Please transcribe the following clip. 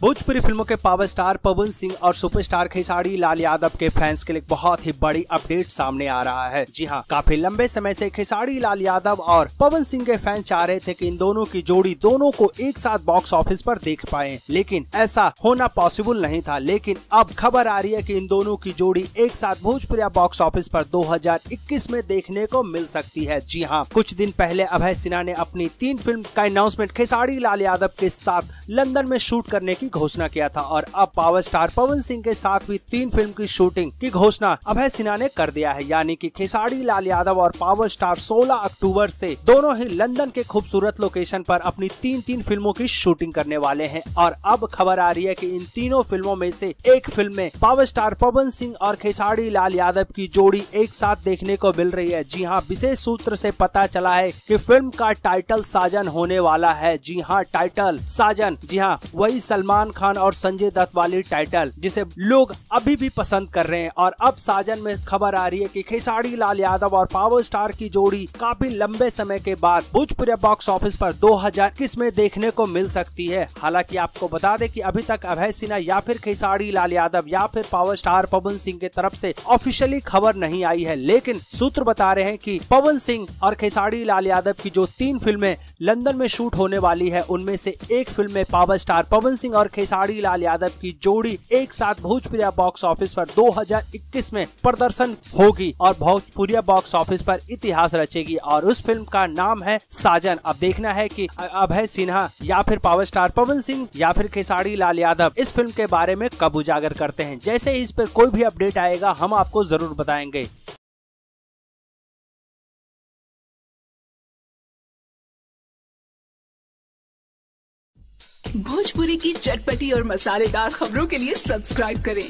भोजपुरी फ़िल्मों के power star Pawan Singh और सुपरस्टार खेसारी लाल यादव के फैंस के लिए बहुत ही बड़ी अपडेट सामने आ रहा है। जी हाँ काफ़ी लंबे समय से खेसारी लाल यादव और पवन सिंह के फैंस चाह रहे थे कि इन दोनों की जोड़ी दोनों को एक साथ बॉक्स ऑफ़िस पर देख पाए, लेकिन ऐसा होना पॉसिबल नहीं था। लेकिन अब खबर आ रही है की इन दोनों की जोड़ी एक साथ भोजपुरिया बॉक्स ऑफ़िस पर 2021 में देखने को मिल सकती है। जी हाँ कुछ दिन पहले अभय सिन्हा ने अपनी तीन फ़िल्म का अनाउंसमेंट खेसारी लाल यादव के साथ लंदन में शूट करने की घोषणा किया था और अब पावर स्टार पवन सिंह के साथ भी तीन फ़िल्म की शूटिंग की घोषणा अभय सिन्हा ने कर दिया है। यानी कि खेसारी, लाल यादव और पावर स्टार 16 अक्टूबर से दोनों ही लंदन के खूबसूरत लोकेशन पर अपनी तीन तीन फ़िल्मों की शूटिंग करने वाले हैं। और अब खबर आ रही है कि इन तीनों फ़िल्मों में से एक फ़िल्म में पावर स्टार पवन सिंह और खेसारी, लाल यादव की जोड़ी एक साथ देखने को मिल रही है। जी हाँ विशेष सूत्र से पता चला है कि फ़िल्म का टाइटल साजन होने वाला है। जी हाँ टाइटल साजन। जी हाँ वही सलमान खान और संजय दत्त वाली टाइटल जिसे लोग अभी भी पसंद कर रहे हैं। और अब साजन में खबर आ रही है कि खेसारी लाल यादव और पावर स्टार की जोड़ी काफ़ी लंबे समय के बाद भोजपुरी बॉक्स ऑफ़िस पर 2021 में देखने को मिल सकती है। हालाँकि आपको बता दें कि अभी तक अभय सिन्हा या फिर खेसारी लाल यादव या फिर पावर स्टार पवन सिंह के तरफ़ से ऑफिशियली खबर नहीं आई है। लेकिन सूत्र बता रहे हैं कि पवन सिंह और खेसारी लाल यादव की जो तीन फ़िल्में लंदन में शूट होने वाली है, उनमें से एक फ़िल्म में पावर स्टार पवन सिंह और खेसारी लाल यादव की जोड़ी एक साथ भोजपुरिया बॉक्स ऑफ़िस पर 2021 में प्रदर्शन होगी और भोजपुरिया बॉक्स ऑफ़िस पर इतिहास रचेगी और उस फ़िल्म का नाम है साजन। अब देखना है कि अभय सिन्हा या फिर पावर स्टार पवन सिंह या फिर खेसारी लाल यादव इस फ़िल्म के बारे में कब उजागर करते हैं। जैसे ही इस पर कोई भी अपडेट आएगा, हम आपको ज़रूर बताएँगे। भोजपुरी की चटपटी और मसालेदार खबरों के लिए सब्सक्राइब करें।